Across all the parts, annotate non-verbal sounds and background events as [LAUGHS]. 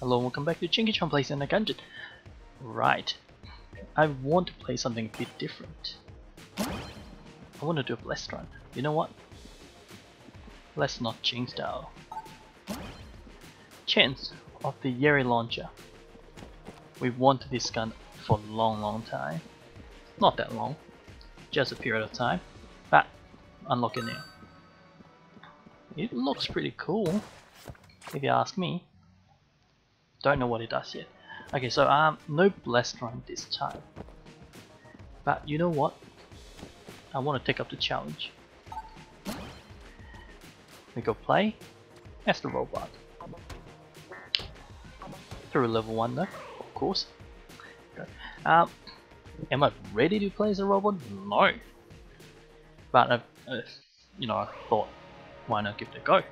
Hello, and welcome back to Chinkie Chong Plays Enter the Gungeon. Right, I want to play something a bit different. I want to do a blast run. You know what? Let's not jinx style. Chance of the Yari launcher. We've wanted this gun for a long, long time. Not that long, just a period of time. But unlock it now. It looks pretty cool, if you ask me. Don't know what it does yet. Okay, so um, no blast run this time. But you know what? I want to take up the challenge. We go play as the robot. Through level 1 though, of course. Okay. Um, am I ready to play as a robot? No. But, uh, uh, you know, I thought, why not give it a go?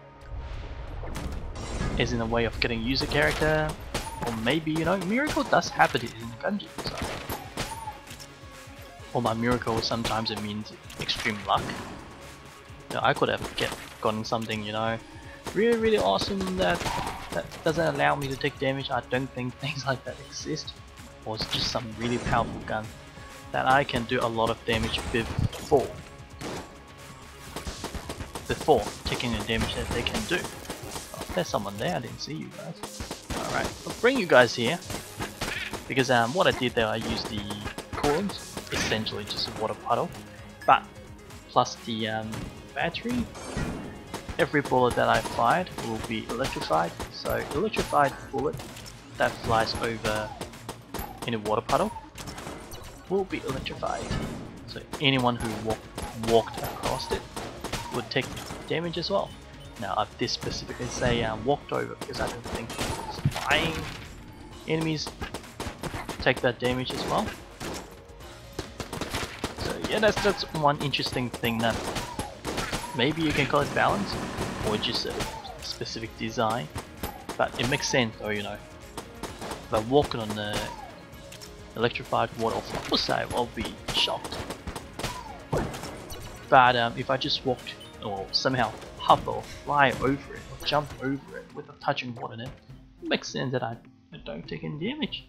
Is in a way of getting user character, or maybe, you know, miracle does happen in Gungeon, so. Or by miracle, sometimes it means extreme luck. So I could have get gotten something, you know, really, really awesome that that doesn't allow me to take damage. I don't think [LAUGHS] things like that exist. Or it's just some really powerful gun that I can do a lot of damage before. Before taking the damage that they can do. There's someone there, I didn't see you guys. Alright, I'll bring you guys here. Because um, what I did there, I used the coolant, essentially just a water puddle. But, plus the um, battery, every bullet that I fired will be electrified. So electrified bullet that flies over in a water puddle will be electrified. So anyone who walk, walked across it would take damage as well. Now I did specifically say uh, walked over because I don't think flying enemies take that damage as well. So yeah, that's that's one interesting thing that maybe you can call it balance or just a specific design, but it makes sense though, you know. If I'm walking on the electrified water, of course I will be shocked. But um, if I just walked or somehow hover or fly over it or jump over it without touching water in it, it makes sense that I, I don't take any damage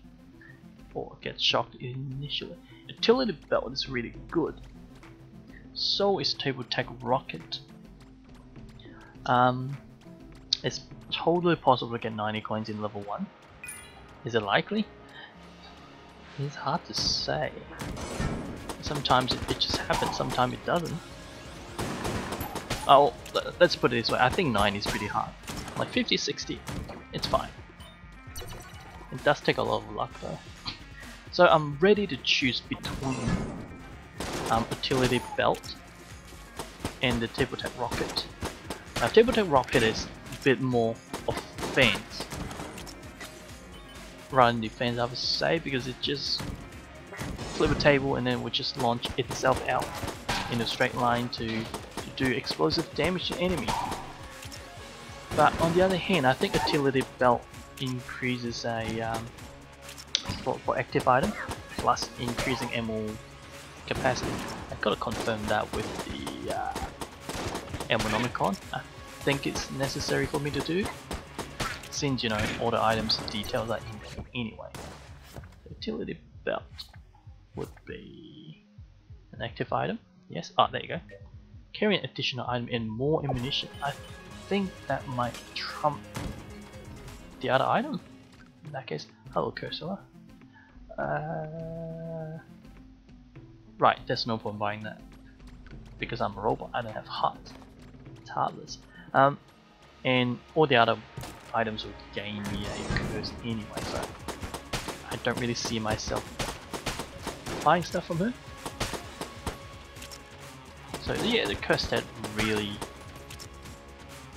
or get shocked initially. Utility belt is really good. So is Table Tech Rocket. Um, it's totally possible to get 90 coins in level 1. Is it likely? It's hard to say. Sometimes it, it just happens, sometimes it doesn't. Oh, let's put it this way, I think 9 is pretty hard. Like 50, 60, it's fine. It does take a lot of luck though. [LAUGHS] So I'm ready to choose between um, utility belt and the table tech rocket. Now table tech rocket is a bit more offense rather than defense I would say because it just flip a table and then would just launch itself out in a straight line to do explosive damage to enemy. But on the other hand, I think utility belt increases a um, for, for active item plus increasing ammo capacity. I've gotta confirm that with the uh, Ammonomicon. I think it's necessary for me to do since you know all the items details are in game anyway. Utility belt would be an active item. Yes, ah there you go. Carry an additional item and more ammunition. I think that might trump the other item. In that case, hello Cursula. Uh, right, there's no point buying that because I'm a robot. I don't have heart. It's heartless. Um, and all the other items will gain me a curse anyway, so I don't really see myself buying stuff from her. So yeah, the curse stat really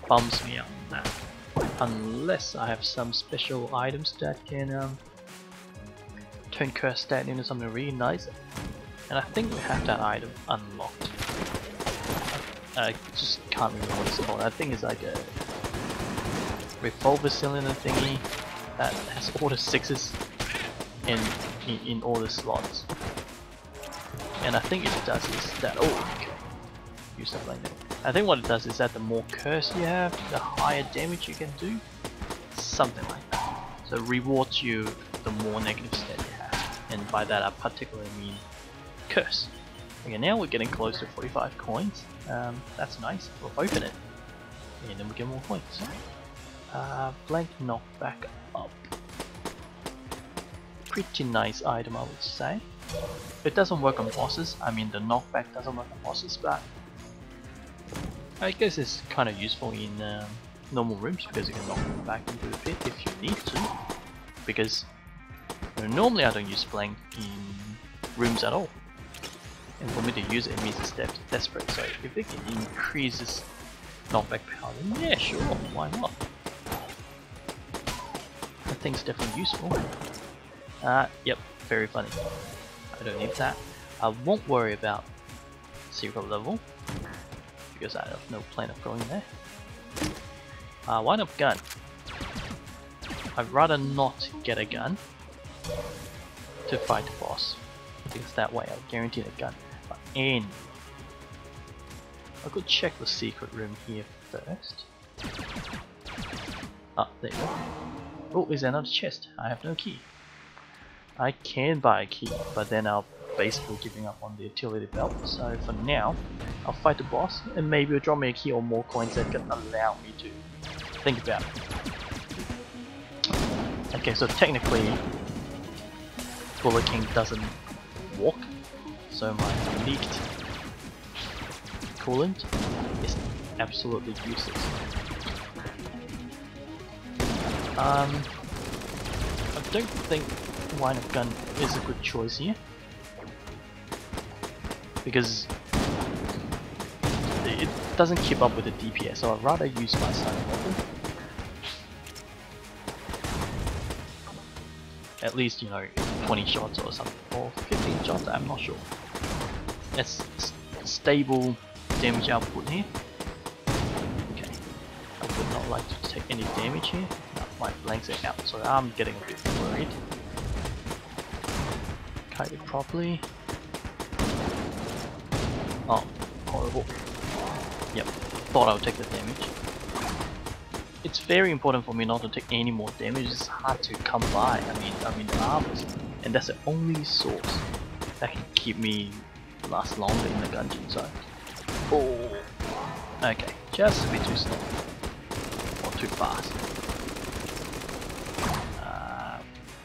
bums me out that. Unless I have some special items that can um, turn curse stat into something really nice. And I think we have that item unlocked. I just can't remember what it's called. I think it's like a revolver cylinder thingy that has all the sixes in, in, in all the slots. And I think it does is that oh. Use that. I think what it does is that the more curse you have, the higher damage you can do. Something like that. So it rewards you the more negative stat you have. And by that I particularly mean curse. Okay, now we're getting close to 45 coins. Um, that's nice. We'll open it. And then we get more coins. Uh, blank knockback up. Pretty nice item I would say. It doesn't work on bosses, I mean the knockback doesn't work on bosses, but I guess it's kind of useful in um, normal rooms because you can knock them back into the pit if you need to. Because you know, normally I don't use blank in rooms at all. And for me to use it means it's de desperate, so if it can increase this knockback power, then yeah, sure, why not? That thing's definitely useful. Uh, yep, very funny. I don't need that. I won't worry about secret level because I have no plan of going there. Uh, wind up gun. I'd rather not get a gun to fight the boss because that way I guarantee a gun. And I could check the secret room here first. Ah, there you go. Oh, is another chest? I have no key. I can buy a key, but then I'll basically giving up on the utility belt. So for now, I'll fight the boss, and maybe it'll draw me a key or more coins that can allow me to think about it. Okay, so technically, Bullet King doesn't walk, so my leaked coolant is absolutely useless. Um, I don't think Wind up gun is a good choice here. Because it doesn't keep up with the DPS, so I'd rather use my silent weapon. At least, you know, 20 shots or something, or 15 shots, I'm not sure. That's stable damage output here. Okay, I would not like to take any damage here. No, my blanks are out, so I'm getting a bit worried kite it properly. Oh, horrible. Yep, thought I would take the damage. It's very important for me not to take any more damage, it's hard to come by, I mean, I mean the armors. And that's the only source that can keep me last longer in the dungeon zone. Oh, okay, just a bit too slow. Or too fast. Uh,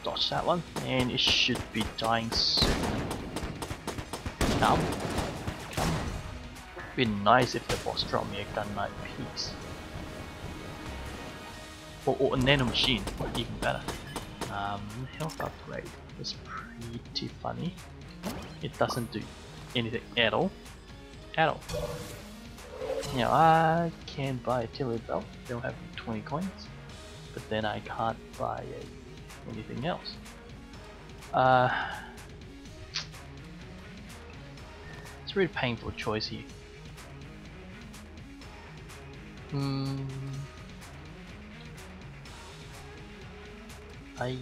dodge that one, and it should be dying soon. Come. Be nice if the boss dropped me a gun knife piece. Or, or a nano machine, even better. Um, health upgrade is pretty funny. It doesn't do anything at all. At all. Now I can buy a utility belt, don't have 20 coins, but then I can't buy a anything else. Uh, it's a really painful choice here. Hmm. I.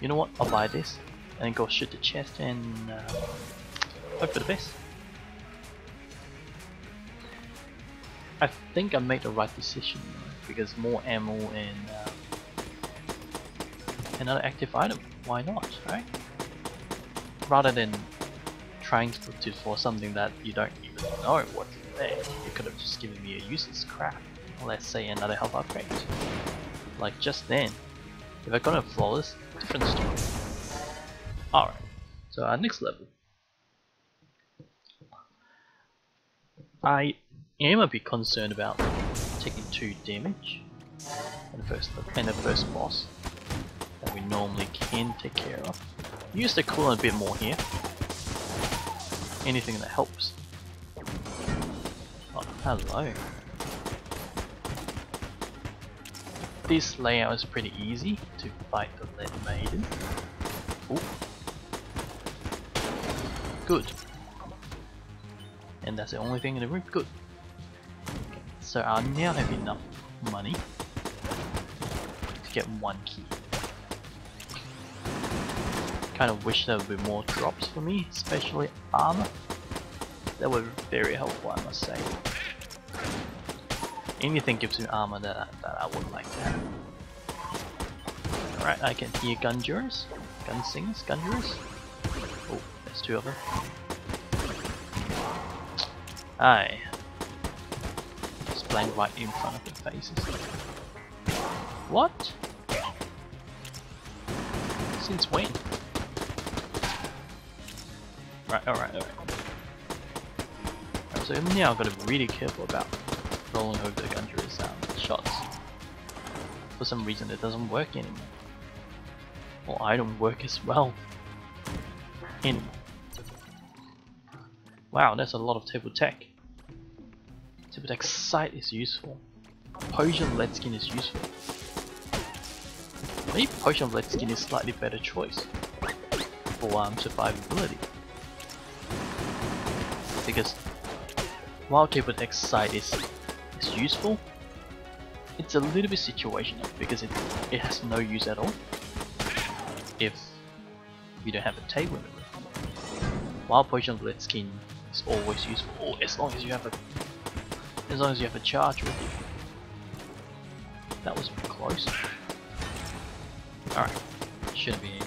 You know what? I'll buy this and go shoot the chest and uh, hope for the best. I think I made the right decision because more ammo and uh, another active item. Why not, right? Rather than trying to look for something that you don't even know what's there, you could have just given me a useless crap. Let's say another health upgrade. Like just then. If I got a flawless, different story. Alright, so our next level. I am a bit concerned about taking 2 damage in the first, in the first boss that we normally can take care of. Use the coolant a bit more here. Anything that helps. Oh, hello. This layout is pretty easy to fight the Lead Maiden. Ooh. Good. And that's the only thing in the room. Good. Okay, so I now have enough money to get one key kind of wish there would be more drops for me, especially armor. That would be very helpful, I must say. Anything gives me armor that I, that I would like to have. Alright, I can hear Gun Singers, Gunjurers. Oh, there's two of them. Hi. Just blank right in front of their faces. What? Since when? Right, alright, alright. Right, so now I've got to be really careful about rolling over the Gunjurer's um, shots. For some reason it doesn't work anymore. Or I don't work as well anymore. Wow, that's a lot of table tech. Table tech sight is useful. Potion lead skin is useful. Maybe potion lead skin is slightly better choice for um, survivability. Because while tech sight is is useful, it's a little bit situational because it, it has no use at all if you don't have a table room. While potion lead skin is always useful, or as long as you have a as long as you have a charge with you. That was close. Alright, shouldn't be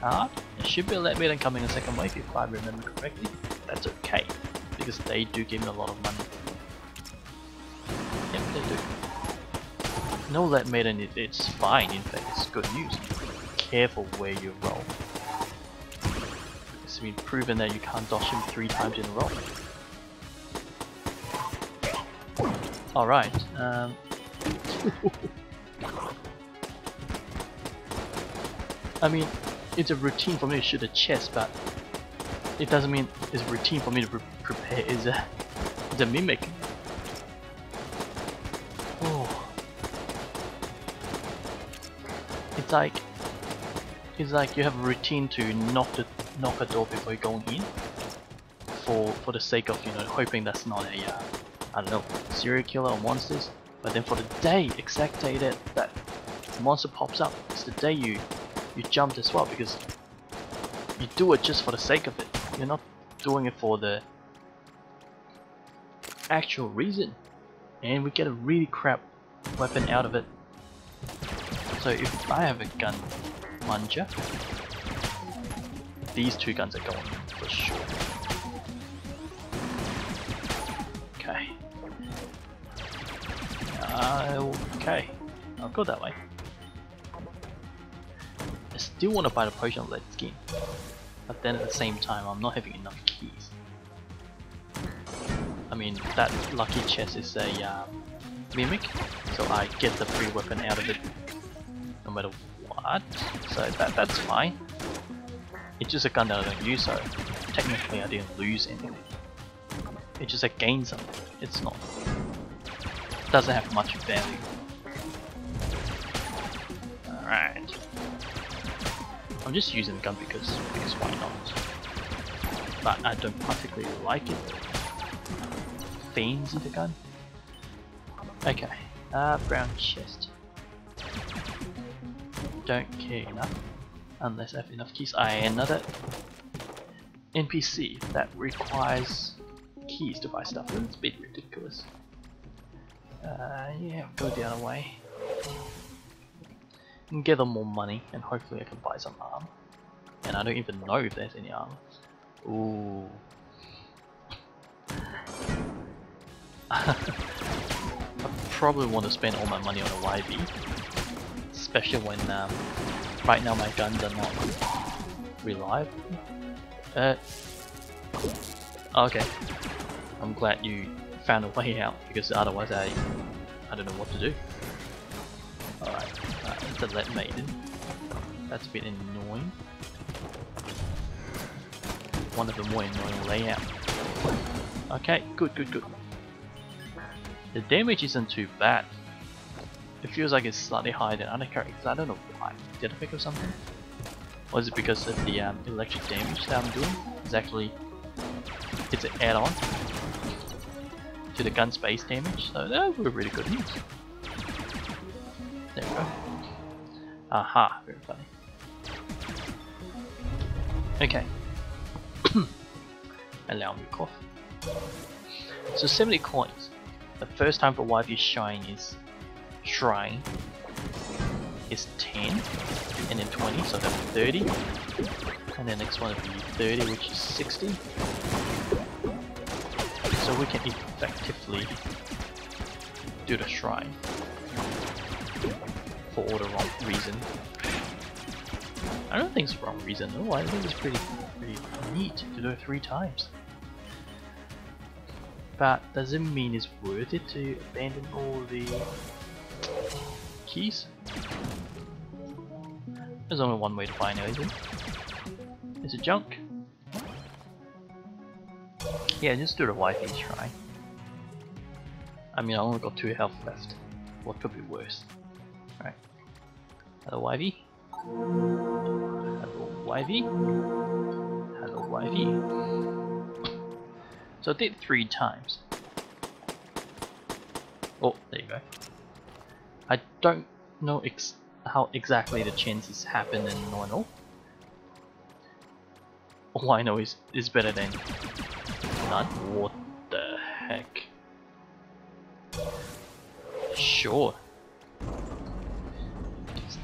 hard. There should be a let meter coming in second wave if I remember correctly. That's okay, because they do give me a lot of money. Yep, they do. No let meter, it, it's fine, in fact it's good news. Careful where you roll. It's been proven that you can't dodge him three times in a row. Alright, um... [LAUGHS] I mean, it's a routine for me to shoot a chest, but it doesn't mean it's routine for me to pre prepare. It's a, it's a mimic. Oh. It's like, it's like you have a routine to knock the knock a door before you're going in, for for the sake of you know hoping that's not a uh, I don't know serial killer or monsters. But then for the day, exact day that that monster pops up, it's the day you you jumped as well because you do it just for the sake of it. You're not doing it for the actual reason. And we get a really crap weapon out of it. So if I have a gun muncher, these two guns are going for sure. Okay. Uh, okay. I'll go that way. I still want to buy the potion lead skin, but then at the same time I'm not having enough keys. I mean that lucky chest is a um, mimic, so I get the free weapon out of it no matter what, so that that's fine. It's just a gun that I don't use, so technically I didn't lose anything. It's just I gained something. It's not. Doesn't have much value. Alright. I'm just using the gun because because why not? But I don't particularly like it. Fiends the gun. Okay. Uh brown chest. Don't care enough. Unless I have enough keys. I another NPC that requires keys to buy stuff. It's a bit ridiculous. Uh, yeah, go the other way. And gather more money, and hopefully I can buy some armor. And I don't even know if there's any armor. Ooh. [LAUGHS] I probably want to spend all my money on a YV. Especially when um, right now my guns are not reliable. Uh, okay. I'm glad you found a way out because otherwise I I don't know what to do. Uh, the maiden. That's a bit annoying. One of the more annoying layout. Okay, good, good, good. The damage isn't too bad. It feels like it's slightly higher than other characters. I don't know why. Did I pick up something? Or is it because of the um, electric damage that I'm doing? It's actually it's an add-on to the gun's base damage, so that would be really good news. There we go. Aha, very funny. Okay. [COUGHS] Allow me cough. So 70 coins. The first time for YV Shrine is Shrine. is 10, and then 20, so that's 30. And the next one would be 30, which is 60. So we can effectively do the shrine for all the wrong reason. I don't think it's the wrong reason though, I think it's pretty, pretty neat to do it three times. But does it mean it's worth it to abandon all the keys? There's only one way to find it, isn't Is it junk? Yeah, just do the YV shrine. I mean, I only got 2 health left. What could be worse? Alright. Hello, Ivy. Hello, Ivy. Hello, Ivy. So I did three times. Oh, there you go. I don't know ex how exactly the chances happen in normal. All I know is is better than none. What the heck? Sure.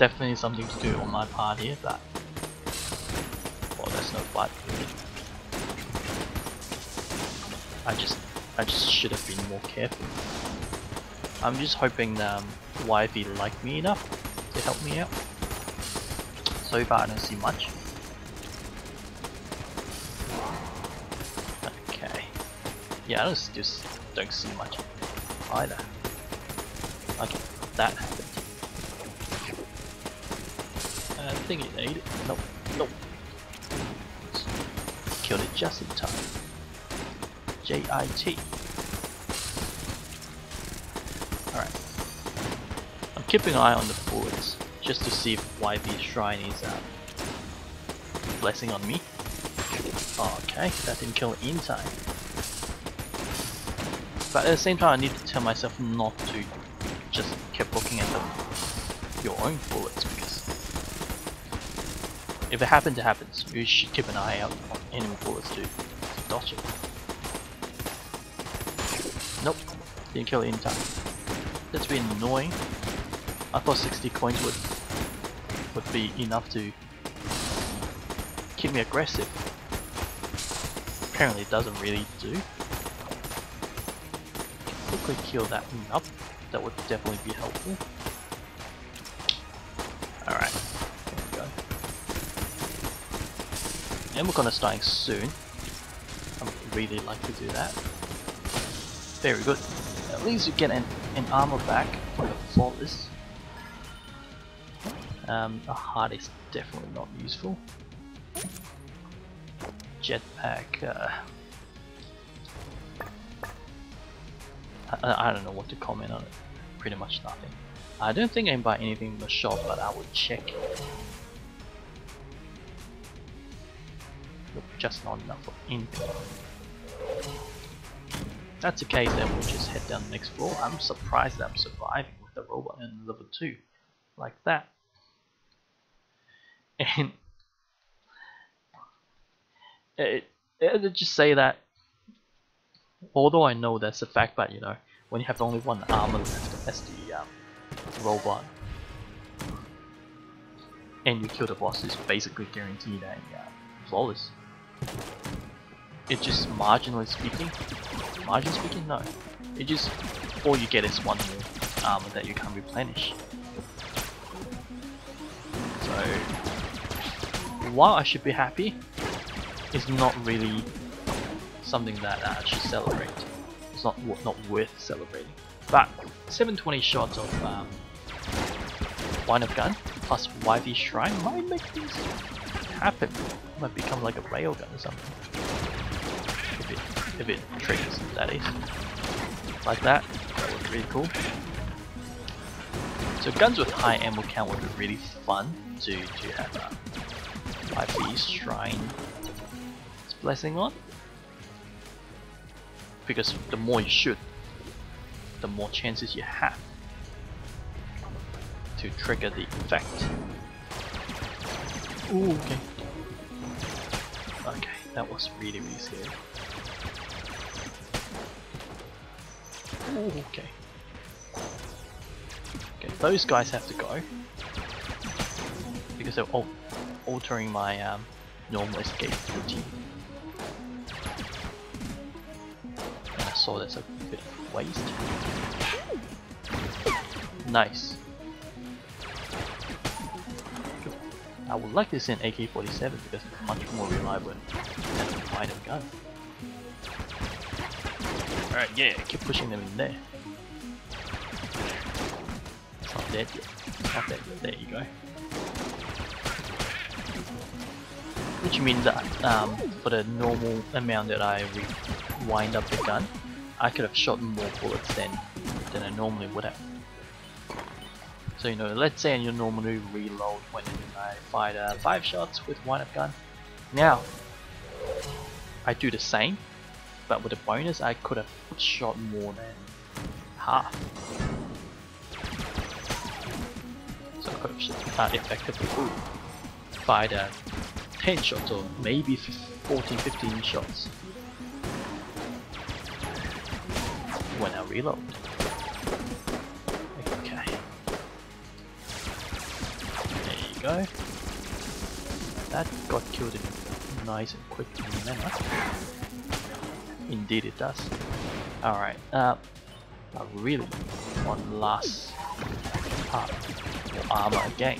Definitely something to do on my part here, but well, there's no fight I just, I just should have been more careful. I'm just hoping um, YV like me enough to help me out. So far I don't see much. Okay. Yeah, I just don't see much either. Okay, that think it ate it. Nope, nope. Killed it just in time. J-I-T. Alright. I'm keeping an eye on the bullets, just to see if YV Shrine is uh, blessing on me. okay, that didn't kill in time. But at the same time I need to tell myself not to just keep looking at the, your own bullets if it happens, it happens. You should keep an eye out on enemy bullets too. to dodge it. Nope, didn't kill it in time. That's been annoying. I thought 60 coins would would be enough to keep me aggressive. Apparently it doesn't really do. Quickly kill that up. That would definitely be helpful. And we're gonna start soon. I would really like to do that. Very good. At least you get an, an armor back for the flawless. Um, a heart is definitely not useful. Jetpack. Uh, I, I don't know what to comment on it. Pretty much nothing. I don't think I can buy anything in the shop, but I will check. Just not enough anything that's the case, then we'll just head down the next floor. I'm surprised that I'm surviving with the robot in level 2. Like that. [LAUGHS] And it, it, just say that although I know that's a fact, but you know, when you have only one armor left as the um, robot and you kill the boss, it's basically guaranteed a uh, flawless. It just marginally speaking Margin speaking? No. It just all you get is one more armor that you can replenish. So while I should be happy, it's not really something that I should celebrate. It's not not worth celebrating. But 720 shots of um, wind up gun plus YV shrine might make things happen. It might become like a railgun or something if it triggers, that is. Like that, that would be really cool. So guns with high ammo count would be really fun to, to have a uh, YV Shrine blessing on. Because the more you shoot, the more chances you have to trigger the effect. Ooh, okay. That was really really scary. Ooh, okay. Okay, those guys have to go. because al altering my um, normal escape routine. I saw that's a bit of waste. Nice. I would like to send AK-47 because it's much more reliable than a item gun. Alright, yeah, keep pushing them in there. It's not dead yet. Not dead yet. There you go. Which means that um, for the normal amount that I wind up the gun, I could have shot more bullets than, than I normally would have. So you know, let's say you normally reload when I fired uh, 5 shots with one gun. Now, I do the same, but with a bonus I could have shot more than half. So I could have uh, effectively fired uh, 10 shots or maybe 14, 15 shots when I reload. That got killed in a nice and quick manner. Indeed it does. Alright, uh, I really want last part of armor again.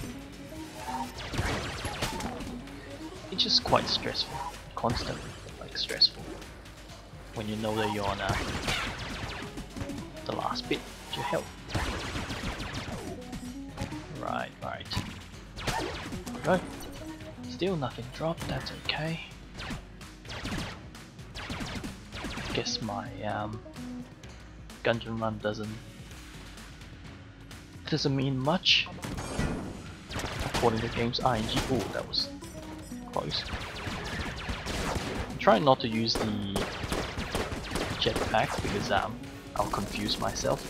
It's just quite stressful, constantly like stressful. When you know that you're on uh, the last bit your health. Still nothing dropped, that's okay. Guess my um, Gungeon run doesn't doesn't mean much according to game's RNG. Oh, that was close. Trying not to use the jetpack because um, I'll confuse myself.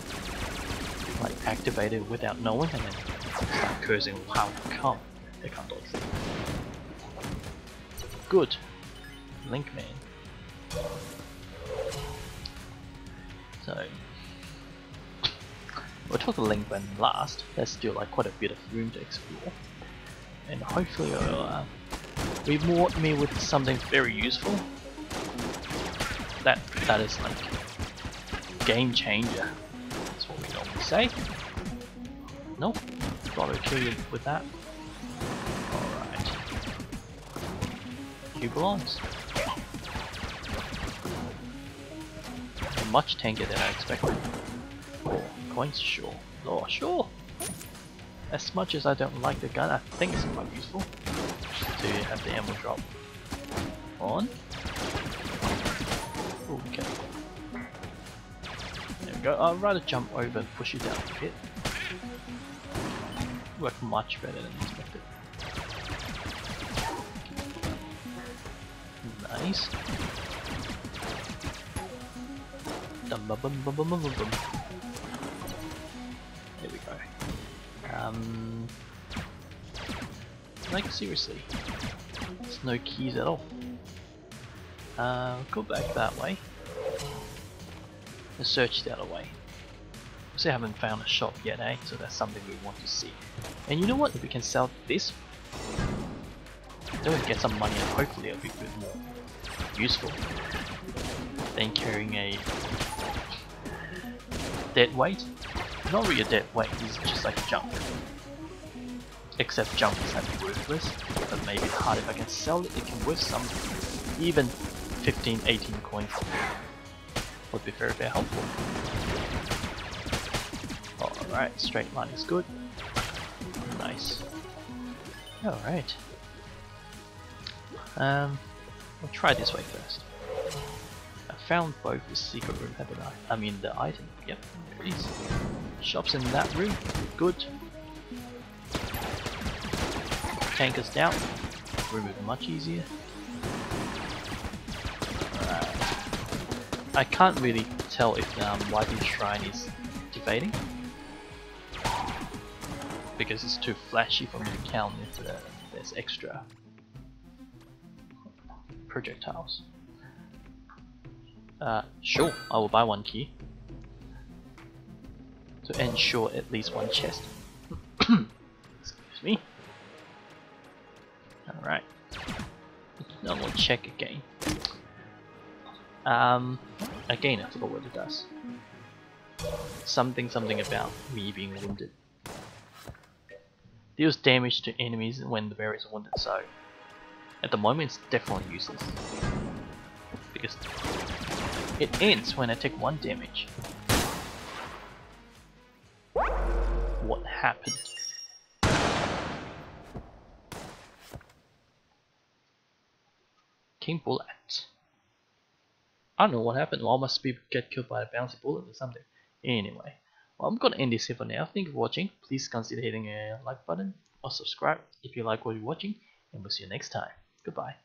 Like activate it without knowing and then start cursing how come. I can't. Good. Link man. So we'll talk Link man last. There's still like quite a bit of room to explore. And hopefully it'll uh, reward me with something very useful. That that is like game changer. That's what we normally say. Nope. Gotta kill you with that. He belongs. Much tankier than I expected. Oh, coins, sure. Oh, sure. As much as I don't like the gun, I think it's quite useful to have the ammo drop on. Okay. There we go. I'd rather jump over and push you down a bit. Work much better than expected. Nice. Dum bum bum. There we go. Um, like seriously, there's no keys at all. Uh, go back that way. And search the other way. We haven't found a shop yet, eh? So that's something we want to see. And you know what? If we can sell this, then we get some money and hopefully a bit more useful than carrying a dead weight. Not really a dead weight, it's just like junk. Except junk is actually worthless, but maybe hard if I can sell it, it can worth some. Even 15, 18 coins would be very, very helpful. Alright, straight line is good. Nice. Alright. Um, I'll try this way first. I found both the secret room, haven't I? I mean the item. Yep, there it is. Shops in that room. Good. Tankers down. Remove much easier. I can't really tell if um, YV Shrine is evading because it's too flashy for me to count if uh, there's extra projectiles. Uh, sure, I will buy one key. To ensure at least one chest. [CLEARS THROAT] Excuse me. Alright. Now we'll check again. Um, again, I forgot what it does. Something, something about me being wounded. Deals damage to enemies when the bear is wounded, so at the moment it's definitely useless. Because it ends when I take one damage. What happened? King Bullet. I don't know what happened. All must people get killed by a bouncy bullet or something. Anyway, well, I'm gonna end this here for now. Thank you for watching. Please consider hitting a like button or subscribe if you like what you're watching, and we'll see you next time. Goodbye.